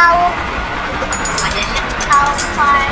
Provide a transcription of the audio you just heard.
cow. What is? Cow.